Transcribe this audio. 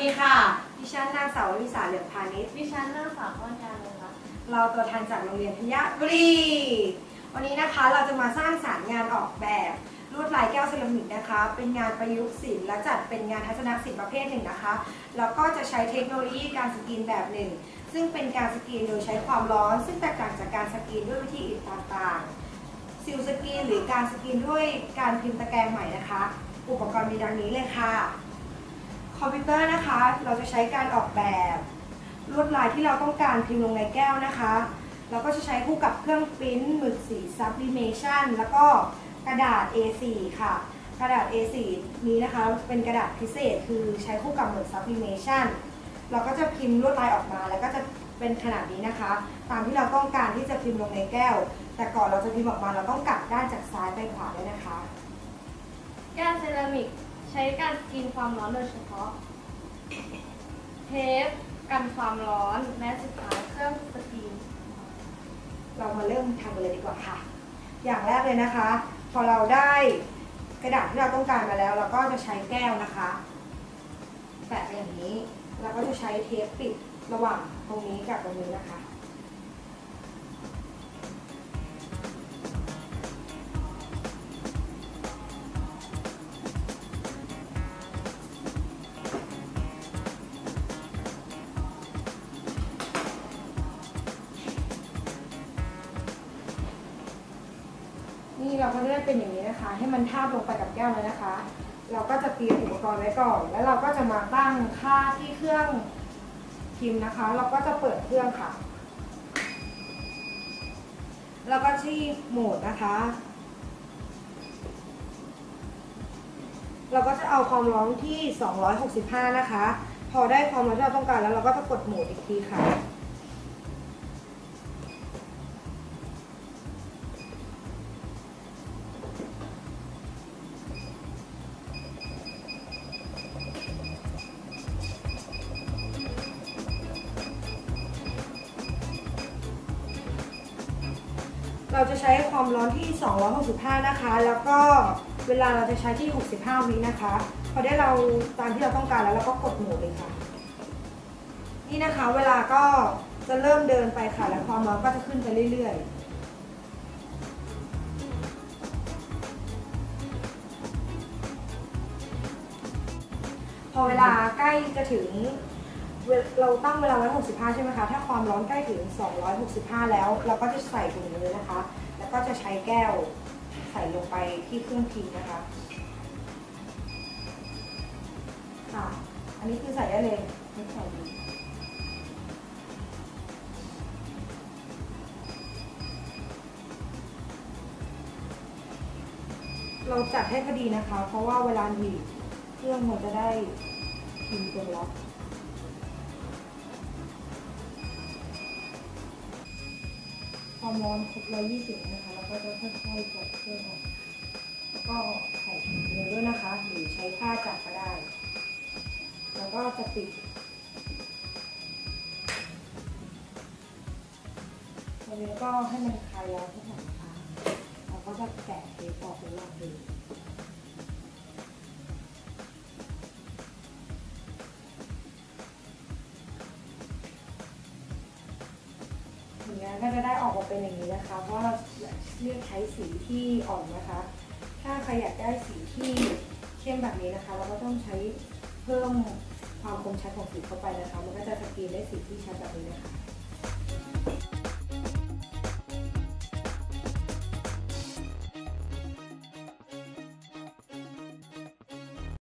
ดีค่ะ ดิฉันนางสาววิสาเหลืองพาณิชย์ดิฉันนางสาวอ้อนยนเลยค่ะเราตัวแทนจากโรงเรียนพยาบุรี วันนี้นะคะเราจะมาสร้างสรรค์งานออกแบบลวดลายแก้วเซรามิกนะคะ เป็นงานประยุกต์ศิลป์และจัดเป็นงานทัศนศิลป์ประเภทหนึ่งนะคะ แล้วก็จะใช้เทคโนโลยีการสกรีนแบบหนึ่ง ซึ่งเป็นการสกรีนโดยใช้ความร้อน ซึ่งแตกต่างจากการสกรีนด้วยวิธีอื่นต่างๆ silk screen หรือการสกรีนด้วยการพิมพ์ตะแกรงไหมนะคะ อุปกรณ์มีดังนี้เลยค่ะ คอมพิวเตอร์นะคะ เราจะใช้การออกแบบลวดลายที่เราต้องการพิมพ์ลงในแก้วนะคะ เราก็จะใช้คู่กับเครื่องปริ้นหมึกสี sublimation แล้วก็กระดาษ A4 ค่ะ กระดาษ A4 นี้นะคะเป็นกระดาษพิเศษคือใช้คู่กับหมึก sublimation เราก็จะพิมพ์ลวดลายออกมา แล้วก็จะเป็นขนาดนี้นะคะ ตามที่เราต้องการที่จะพิมพ์ลงในแก้ว แต่ก่อนเราจะพิมพ์ออกมาเราต้องกลับด้านจากซ้ายไปขวาด้วยนะคะ แก้วเซรามิก ใช้การกรีนความร้อนโดยเฉพาะ เทปกันความร้อนและสุดท้ายเครื่องสกรีนเรามาเริ่มทำกันเลยดีกว่าค่ะ อย่างแรกเลยนะคะ พอเราได้กระดาษที่เราต้องการมาแล้ว เราก็จะใช้แก้วนะคะแปะไปอย่างนี้แล้วก็จะใช้เทปปิดระหว่างตรงนี้กับตรงนี้นะคะ นี่เราก็จะได้เป็นอย่างนี้นะคะ ให้มันทาบลงไปกับแก้วเลยนะคะ เราก็จะเตรียมอุปกรณ์ไว้ก่อน แล้วเราก็จะมาตั้งค่าที่เครื่องพิมพ์นะคะ เราก็จะเปิดเครื่องค่ะ แล้วก็ที่โหมดนะคะ เราก็จะเอาความร้อนที่ 265 นะคะ พอได้ความร้อนที่เราต้องการแล้วเราก็จะกดโหมดอีกทีค่ะ เราจะใช้ความร้อนที่ 265 นะคะ แล้วก็เวลาเราจะใช้ที่ 65 วินะคะ พอได้เราตามที่เราต้องการแล้วเราก็กดโหมดเลยค่ะ นี่นะคะเวลาก็จะเริ่มเดินไปค่ะ และความร้อนก็จะขึ้นไปเรื่อยๆพอเวลาใกล้จะถึง เราตั้งเวลาไว้ 65 ใช่ไหมคะ ถ้าความร้อนใกล้ถึง 265 แล้ว เราก็จะใส่ถุงมือนะคะ แล้วก็จะใช้แก้วใส่ลงไปที่เครื่องพิมพ์นะคะ ค่ะ อันนี้คือใส่ได้เลยไม่ใส่ดีเราจัดให้พอดีนะคะ เพราะว่าเวลาหนีบเครื่องมันจะได้พิมพ์ตัวล็อก ความร้อนครบ120นะคะแล้วก็จะค่อยๆกดเครื่องออกแล้วก็ใส่ถุงมือด้วยนะคะหรือใช้ผ้าจับก็ได้ แล้วก็จะปิด ตรงนี้ก็ให้มันคลายร้อนทุกอย่างนะคะแล้วก็จะแกะเทปออกเป็นรอบดูอย่า งนี้ยก็จะได้ออกมาเป็นอย่างนี้นะคะ เพราะเราเลือกใช้สีที่อ่อนนะคะ ถ้าใครอยากได้สีที่เข้มแบบนี้นะคะ เราก็ต้องใช้เพิ่มความคมชัดของสีเข้าไปนะคะ มันก็จะสกรีนได้สีที่ชัดแบบนี้นะคะ